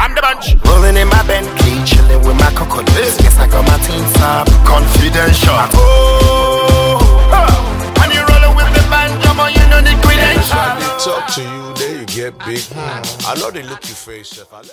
I'm D'banj. Rolling in my Bentley, chilling with my crocodiles. Yes, I got my team up, confidential. Oh, huh. and you rolling with the band, but you know the credentials. Talk to you, then you get big. I know they look your face, chef.